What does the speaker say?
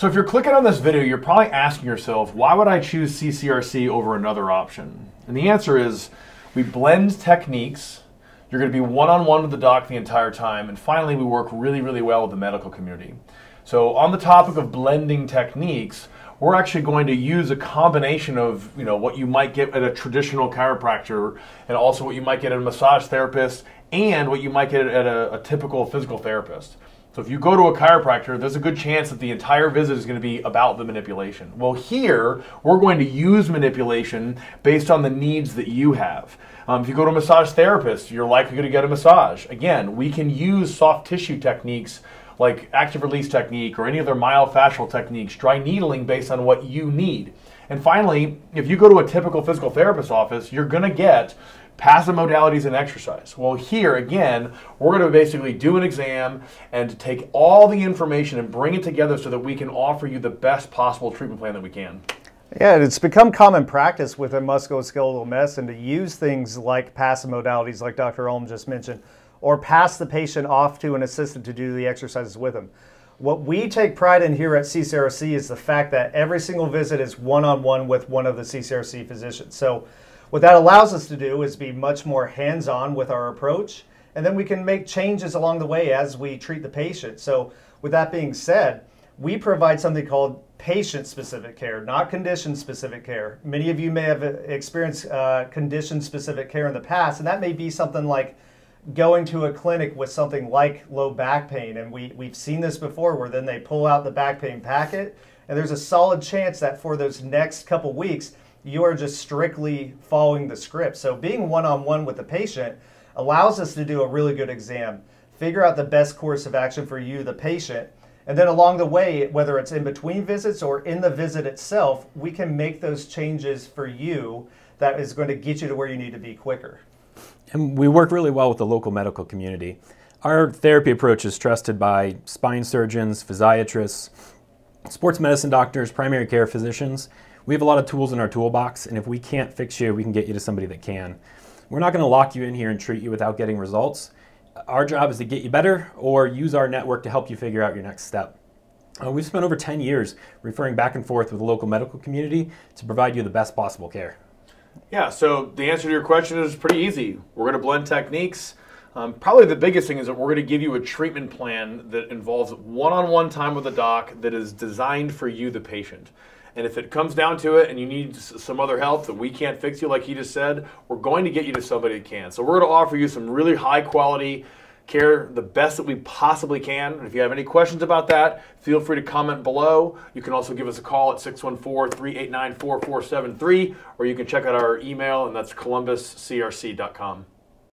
So if you're clicking on this video, you're probably asking yourself, why would I choose CCRC over another option? And the answer is we blend techniques. You're going to be one-on-one with the doc the entire time. And finally, we work really, really well with the medical community. So on the topic of blending techniques, we're actually going to use a combination of you know what you might get at a traditional chiropractor and also what you might get at a massage therapist and what you might get at a, a typical physical therapist. If you go to a chiropractor, there's a good chance that the entire visit is going to be about the manipulation. Well, here we're going to use manipulation based on the needs that you have. Um, if you go to a massage therapist, you're likely going to get a massage. Again, we can use soft tissue techniques like active release technique or any other myofascial techniques, dry needling based on what you need. And finally, if you go to a typical physical therapist office, you're going to get passive modalities and exercise. Well, here again, we're going to basically do an exam and take all the information and bring it together so that we can offer you the best possible treatment plan that we can. Yeah, it's become common practice within musculoskeletal medicine to use things like passive modalities, like Dr. Ulm just mentioned, or pass the patient off to an assistant to do the exercises with them. What we take pride in here at CCRC is the fact that every single visit is one on one with one of the CCRC physicians. So, what that allows us to do is be much more hands on with our approach, and then we can make changes along the way as we treat the patient. So, with that being said, we provide something called patient specific care, not condition specific care. Many of you may have experienced uh, condition specific care in the past, and that may be something like going to a clinic with something like low back pain. And we, we've seen this before where then they pull out the back pain packet, and there's a solid chance that for those next couple weeks, you are just strictly following the script. So being one on one with the patient allows us to do a really good exam, figure out the best course of action for you, the patient. And then along the way, whether it's in between visits or in the visit itself, we can make those changes for you that is going to get you to where you need to be quicker. And we work really well with the local medical community. Our therapy approach is trusted by spine surgeons, physiatrists, sports medicine doctors, primary care physicians. We have a lot of tools in our toolbox, and if we can't fix you, we can get you to somebody that can. We're not going to lock you in here and treat you without getting results. Our job is to get you better or use our network to help you figure out your next step. Uh, we've spent over 10 years referring back and forth with the local medical community to provide you the best possible care. Yeah, so the answer to your question is pretty easy. We're going to blend techniques. Um, probably the biggest thing is that we're going to give you a treatment plan that involves one on one time with a doc that is designed for you, the patient. And if it comes down to it and you need some other help that we can't fix you, like he just said, we're going to get you to somebody that can. So we're going to offer you some really high quality care the best that we possibly can. And if you have any questions about that, feel free to comment below. You can also give us a call at 614 389 4473, or you can check out our email, and that's columbuscrc.com.